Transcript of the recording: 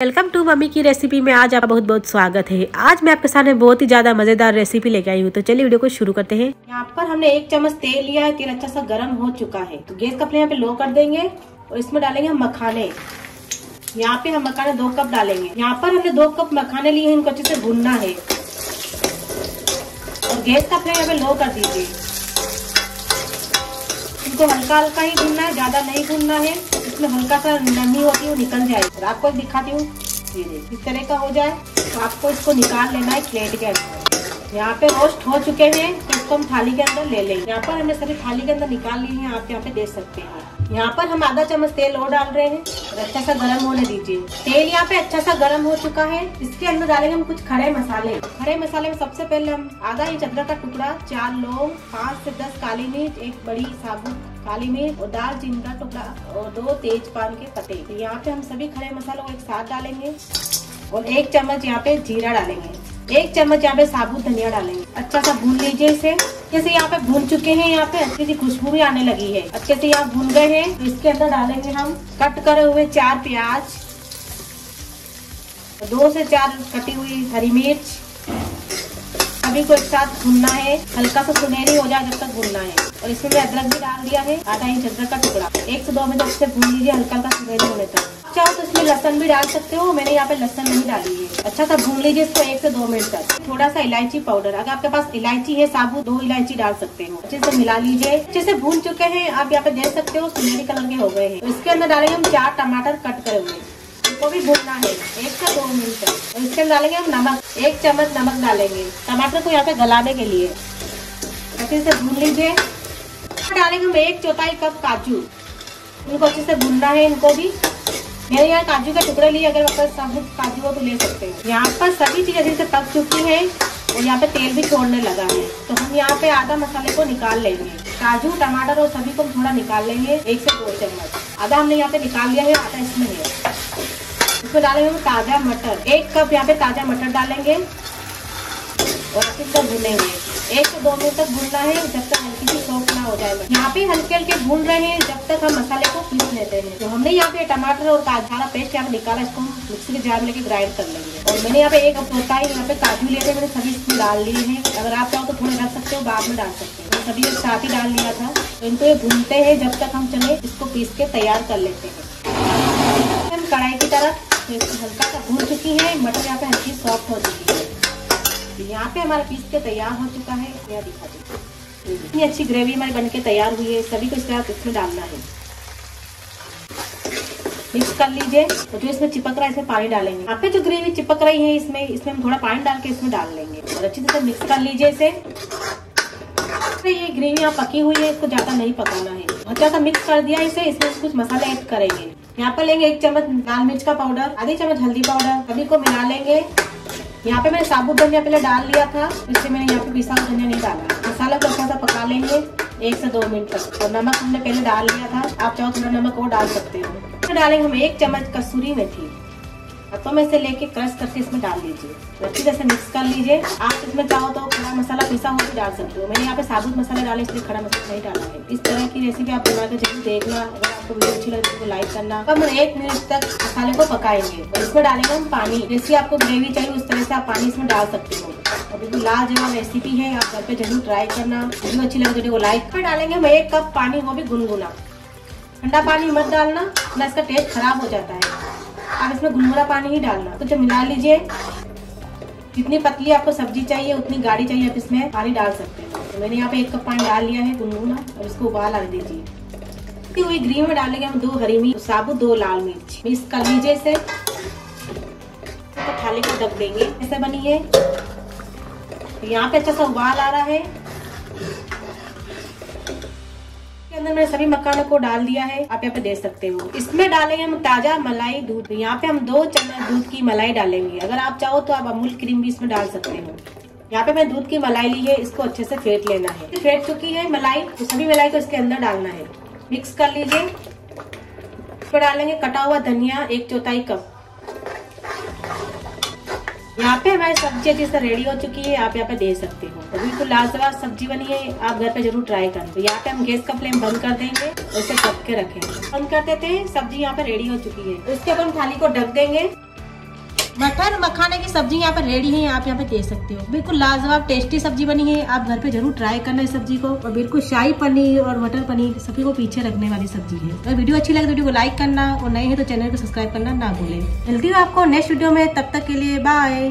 Welcome to mummy की recipe में आज आपका बहुत बहुत स्वागत है। आज मैं आपके सामने बहुत ही ज़्यादा मज़ेदार रेसिपी लेके आई हूँ। तो चलिए वीडियो को शुरू करते हैं। यहाँ पर हमने एक चम्मच तेल लिया है, तेल अच्छा सा गर्म हो चुका है। तो गैस का फ्लेम यहाँ पे लो कर देंगे और इसमें डालेंगे हम मखाने। यहाँ पे हम मखाने दो कप डालेंगे। यहाँ पर हमने दो कप मखाने लिए इनको अच्छे से भूनना है। और गैस का फ्लेम यहाँ पे लो कर दीजिए। इनको हल्का हल्का ही भूनना है, ज़्यादा नहीं भूनना है। इसमें हल्का सा नमी होती है वो निकल जाए। आपको दिखाती हूँ, ये इस तरह का हो जाए तो आपको इसको निकाल लेना है प्लेट के अंदर। यहाँ पे रोस्ट हो चुके हैं तो इसको हम थाली के अंदर ले लेंगे। यहाँ पर हमने सभी थाली के अंदर निकाल लिए हैं, आप यहाँ पे देख सकते हैं। यहाँ पर हम आधा चम्मच तेल और डाल रहे हैं, और अच्छा सा गर्म होने दीजिए। तेल यहाँ पे अच्छा सा गर्म हो चुका है। इसके अंदर डालेंगे हम कुछ खड़े मसाले। खड़े मसाले में सबसे पहले हम आधा इंच अदरक का टुकड़ा, चार लौंग, पाँच से दस काली मिर्च, एक बड़ी साबुत काली मिर्च और दाल चीनी का टुकड़ा और दो तेज पान के पत्ते। यहाँ पे हम सभी खड़े मसालों को एक साथ डालेंगे और एक चम्मच यहाँ पे जीरा डालेंगे। एक चम्मच यहाँ पे साबुत धनिया डालेंगे। अच्छा सा भून लीजिए इसे। जैसे यहाँ पे भून चुके हैं, यहाँ पे अच्छी सी खुशबू भी आने लगी है। अच्छे से यहाँ भून गए हैं। तो इसके अंदर डालेंगे हम कट करे हुए चार प्याज। दो से चार कटी हुई हरी मिर्च। सभी को एक साथ भूनना है। हल्का सा सुनहरी हो जाए जब तक भूनना है। और इसमें मैं अदरक भी डाल दिया है। आधा इंच अदरक का टुकड़ा। एक से दो मिनट अच्छे भून लीजिए, हल्का हल्का सुनहरी होने तक। चाहो तो इसमें लहसन भी डाल सकते हो। मैंने यहाँ पे लहसन नहीं डाली है। अच्छा सा भून लीजिए इसको एक से दो मिनट तक। थोड़ा सा इलायची पाउडर। अगर आपके पास इलायची है, साबुत, दो इलायची डाल सकते हो। अच्छे से मिला लीजिए। अच्छे से भून चुके हैं। आप यहाँ पे देख सकते हो, सुनहरी कलर के हो गए हैं। तो इसके अंदर डालेंगे हम चार टमाटर कट करे हुए। इसको भी भूनना है। एक से दो मिनट तक। और इसके अंदर डालेंगे हम नमक। एक चम्मच नमक डालेंगे। टमाटर को यहाँ पे गलाने के लिए। अच्छे से भून लीजिए। डालेंगे हम एक चौथाई कप काजू। इनको अच्छे से भूनना है इनको भी। मैंने यहाँ काजू का टुकड़ा लिए अगर वापस साबुत काजू हो तो ले सकते हैं। यहाँ पर सभी चीज़ें अच्छे से पक चुकी है और यहाँ पे तेल भी छोड़ने लगा है। तो हम यहाँ पे आधा मसाले को निकाल लेंगे। काजू, टमाटर और सभी को हम थोड़ा निकाल लेंगे, एक से दो चम्मच। आधा हमने यहाँ पे निकाल लिया है, आधा इसमें है। इसमें डालेंगे हम ताज़ा मटर। एक कप यहाँ पे ताज़ा मटर डालेंगे। और अच्छे से भूनेंगे एक से दो मिनट तक भूनना है, जब तक हल्की सी सॉफ्ट ना हो जाए यहाँ पे हल्के हल्के भून रहे हैं, जब तक हम मसाले को पीस लेते हैं। तो हमने यहाँ पे टमाटर और सारा पेस्ट यहाँ पे निकाला, इसको मिक्सी के जार लेके ग्राइंड कर लेंगे। और मैंने यहाँ पे एक होता है, यहाँ पे काजू थे, मैंने सभी इसमें डाल लिए हैं। अगर आप चाहो तो थोड़े रख सकते हो, बाद में डाल सकते हो। सभी एक साथ ही डाल लिया था। तो इनको ये भूनते हैं, जब तक हम चले इसको पीस के तैयार कर लेते हैं। हम कढ़ाई की तरफ़ हल्का सा भून चुकी है, मटर यहाँ पे हल्की सॉफ्ट हो चुकी है। यहाँ पे हमारा पीस के तैयार हो चुका है। यह दिखा दीजिए इतनी अच्छी ग्रेवी हमारी बन के तैयार हुई है। सभी को इस तरह इसमें डालना है। मिक्स कर लीजिए। तो जो इसमें चिपक रहा है, इसमें पानी डालेंगे। यहाँ पे जो ग्रेवी चिपक रही है, इसमें इसमें हम थोड़ा पानी डाल के इसमें डाल लेंगे। और अच्छी तरह से मिक्स कर लीजिए इसे। ये ग्रेवी यहाँ पकी हुई है, इसको ज़्यादा नहीं पकाना है। अच्छा सा मिक्स कर दिया इसे, इसमें कुछ मसाले ऐड करेंगे। यहाँ पर लेंगे एक चम्मच लाल मिर्च का पाउडर आधी चम्मच हल्दी पाउडर सभी को मिला लेंगे। यहाँ पे मैंने साबुत धनिया पहले डाल लिया था, इसलिए मैंने यहाँ पे पिसा हुआ धनिया नहीं डाला। मसाला को अच्छा सा पका लेंगे, एक से दो मिनट तक। और नमक हमने पहले डाल लिया था, आप चाहो थोड़ा नमक और डाल सकते हो। डालेंगे हम एक चम्मच कसूरी मेथी। हाथों में से लेके क्रश करके इसमें डाल दीजिए। अच्छी तरह से मिक्स कर लीजिए। आप इसमें चाहो तो खड़ा मसाला पिसा हो भी डाल सकते हो। मैंने यहाँ पे साबुत मसाला डाले, इसलिए खड़ा मसाला नहीं डाला है। इस तरह की रेसिपी आप बना के ज़रूर देखना। अगर आपको वीडियो अच्छी लगे तो लाइक करना। हम एक मिनट तक मसाले को पकाएँगे। और इसमें डालेंगे हम पानी। जैसे आपको ग्रेवी चाहिए, उस तरह से आप पानी इसमें डाल सकते हो। और बिल्कुल लाजवाब रेसिपी है, आप घर पे ज़रूर ट्राई करना। वीडियो अच्छी लगे को लाइक कर डालेंगे हम एक कप पानी, वो भी गुनगुना। ठंडा पानी मत डालना, ना इसका टेस्ट खराब हो जाता है। आप इसमें गुनगुना पानी ही डालना तो जब मिला लीजिए। जितनी पतली आपको सब्ज़ी चाहिए, उतनी गाढ़ी चाहिए, आप इसमें पानी डाल सकते हैं। तो मैंने यहाँ पे एक कप पानी डाल लिया है गुनगुना, और इसको उबाल आ दीजिए। हुई ग्रीन में डालेंगे हम दो हरी मिर्च, साबुत दो लाल मिर्च। मिक्स कर लीजिए इसे। तो थाली को दब देंगे। ऐसे बनी है तो यहाँ पे अच्छा सा उबाल आ रहा है। अंदर मैंने सभी मखानों को डाल दिया है, आप यहाँ पे देख सकते हो। इसमें डालेंगे हम ताज़ा मलाई दूध। यहाँ पे हम दो चम्मच दूध की मलाई डालेंगे। अगर आप चाहो तो आप अमूल क्रीम भी इसमें डाल सकते हो। यहाँ पे मैं दूध की मलाई ली है, इसको अच्छे से फेंट लेना है। फेंट चुकी है मलाई तो सभी मलाई को इसके अंदर डालना है। मिक्स कर लीजिए। इसमें डालेंगे कटा हुआ धनिया, एक चौथाई कप। यहाँ पे हमारी सब्ज़ी अच्छी से रेडी हो चुकी है, आप यहाँ पे दे सकते हो। तो बिल्कुल लाजवाब सब्ज़ी बनी है, आप घर पे ज़रूर ट्राई करें। तो यहाँ पे हम गैस का फ्लेम बंद कर देंगे और उसे ढक के रखेंगे बंद कर देते हैं, सब्ज़ी यहाँ पे रेडी हो चुकी है। उसके ऊपर हम थाली को ढक देंगे। मटर मखाने की सब्ज़ी यहाँ पर रेडी है, आप यहाँ पे देख सकते हो। बिल्कुल लाजवाब टेस्टी सब्ज़ी बनी है। आप घर पे ज़रूर ट्राई करना इस सब्ज़ी को। और बिल्कुल शाही पनीर और मटर पनीर सभी को पीछे रखने वाली सब्ज़ी है। अगर वीडियो अच्छी लगे तो वीडियो को लाइक करना और नए है तो चैनल को सब्सक्राइब करना ना भूलें। मिलती हूँ आपको नेक्स्ट वीडियो में। तब तक के लिए बाय